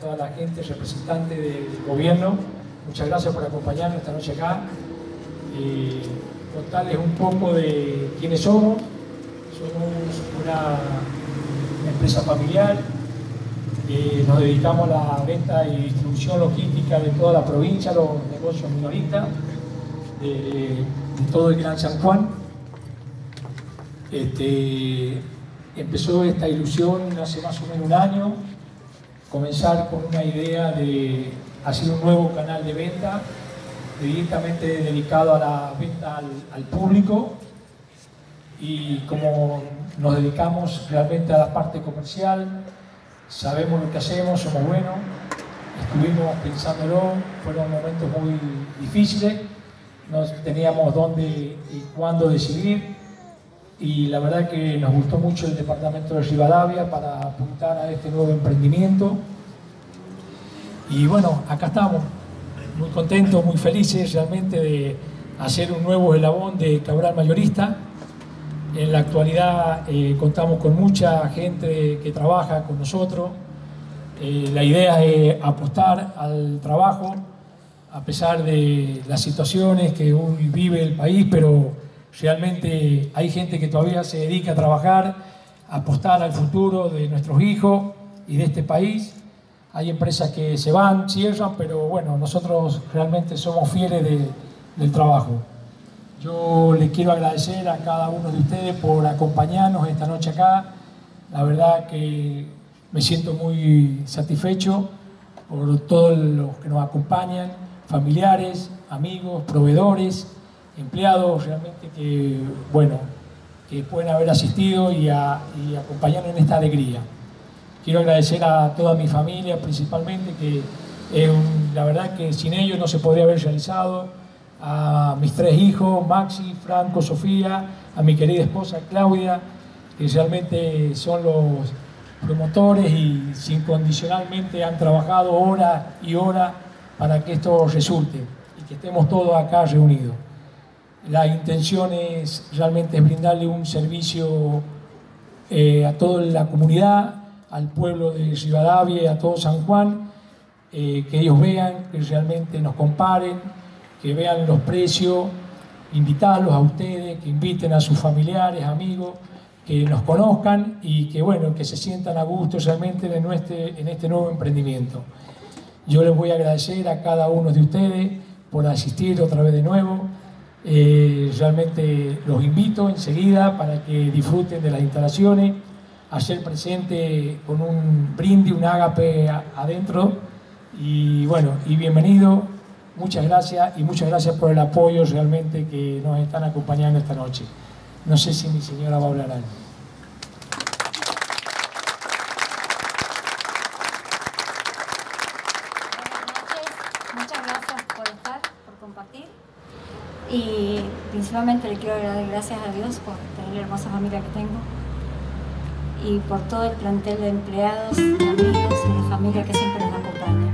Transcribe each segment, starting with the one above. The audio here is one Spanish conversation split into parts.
toda la gente representante del gobierno. Muchas gracias por acompañarnos esta noche acá. Eh, contarles un poco de quiénes somos. Somos una, empresa familiar. Eh, nos dedicamos a la venta y distribución logística de toda la provincia, los negocios minoristas, de, todo el Gran San Juan. Este, empezó esta ilusión hace más o menos un año comenzar con una idea de hacer un nuevo canal de venta directamente dedicado a la venta al, público. Y como nos dedicamos realmente a la parte comercial, sabemos lo que hacemos, somos buenos, estuvimos pensándolo, fueron momentos muy difíciles, no teníamos dónde y cuándo decidir y la verdad que nos gustó mucho el departamento de Rivadavia para apuntar a este nuevo emprendimiento. Y bueno, acá estamos, muy contentos, muy felices realmente de hacer un nuevo eslabón de Cabral Mayorista. En la actualidad eh, contamos con mucha gente que trabaja con nosotros. Eh, la idea es apostar al trabajo, a pesar de las situaciones que hoy vive el país, pero Realmente hay gente que todavía se dedica a trabajar, a apostar al futuro de nuestros hijos y de este país. Hay empresas que se van, cierran, pero bueno, nosotros realmente somos fieles del trabajo. Yo les quiero agradecer a cada uno de ustedes por acompañarnos esta noche acá. La verdad que me siento muy satisfecho por todos los que nos acompañan, familiares, amigos, proveedores empleados realmente que, bueno, que pueden haber asistido y, a, en esta alegría. Quiero agradecer a toda mi familia principalmente, que la verdad que sin ellos no se podría haber realizado, a mis tres hijos, Maxi, Franco, Sofía, a mi querida esposa Claudia, que realmente son los promotores y sin condicionalmente han trabajado hora y hora para que esto resulte y que estemos todos acá reunidos. La intención es realmente brindarle un servicio eh, a toda la comunidad, al pueblo de Rivadavia, a todo San Juan, eh, que ellos vean, que realmente nos comparen, que vean los precios, invitarlos a ustedes, que inviten a sus familiares, amigos, que nos conozcan y que bueno, que se sientan a gusto realmente en este, en este nuevo emprendimiento. Yo les voy a agradecer a cada uno de ustedes por asistir otra vez de nuevo. Eh, realmente los invito enseguida para que disfruten de las instalaciones, hacer presente con un brindis, un ágape adentro. Y bueno, y bienvenido, muchas gracias y muchas gracias por el apoyo realmente que nos están acompañando esta noche. No sé si mi señora va a hablar algo. Y principalmente le quiero dar gracias a Dios por tener la hermosa familia que tengo. Y por todo el plantel de empleados, de amigos y de familia que siempre nos acompaña.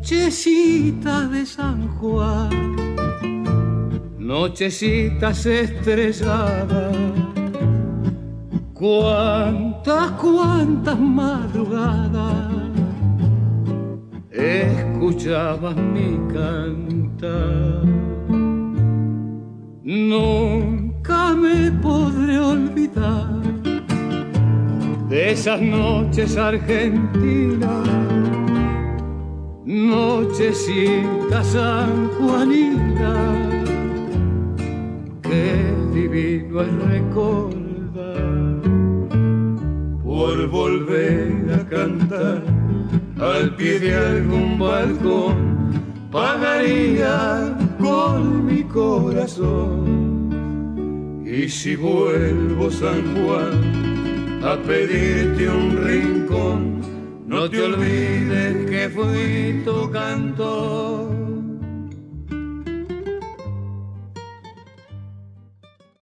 Nochecita de San Juan, nochecitas estrelladas Cuántas, cuántas madrugadas escuchabas mi cantar. Nunca me podré olvidar de esas noches argentinas, nochecitas sanjuaninas, qué divino es recordar volver a cantar al pie de algún balcón, pagaría con mi corazón. Y si vuelvo San Juan a pedirte un rincón, no te olvides que fui tu cantor.